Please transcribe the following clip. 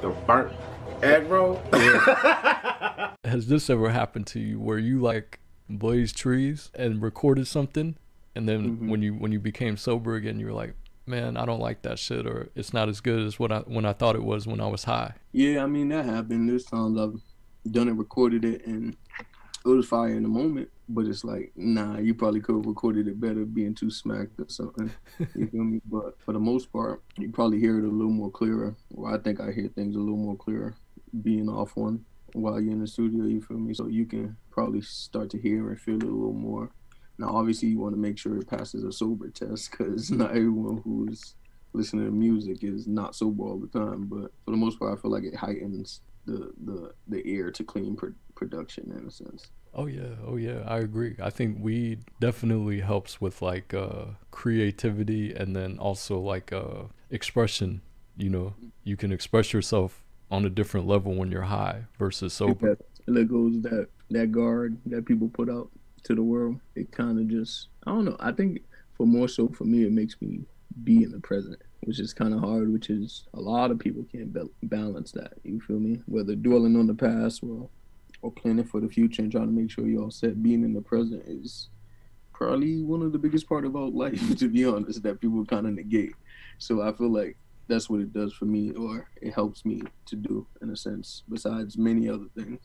The burnt aggro. Has this ever happened to you where you like blazed trees and recorded something, and then Mhm. when you when you became sober again, you were like, man, I don't like that shit, or it's not as good as what I when I thought it was when I was high. Yeah, I mean that happened. There's times I've done it, recorded it, and it was fire in the moment. But it's like, nah, you probably could have recorded it better, being too smacked or something. You feel me? But for the most part, you probably hear it a little more clearer. Well, I think I hear things a little more clearer being off one while you're in the studio. You feel me? So you can probably start to hear and feel it a little more. Now, obviously, you want to make sure it passes a sober test because not everyone who's listening to music is not sober all the time. But for the most part, I feel like it heightens the the the ear to clean pro- production in a sense. Oh yeah, oh yeah, I agree. I think weed definitely helps with like uh creativity and then also like uh expression, you know. You can express yourself on a different level when you're high versus sober. That, there goes that that guard that people put out to the world. It kind of just I don't know. I think for more so for me, it makes me be in the present, which is kind of hard. Which is a lot of people can't ba- balance that. You feel me? Whether dwelling on the past or or planning for the future and trying to make sure you're all set. Being in the present is probably one of the biggest part about life, to be honest, that people kind of negate. So I feel like that's what it does for me, or it helps me to do in a sense, besides many other things.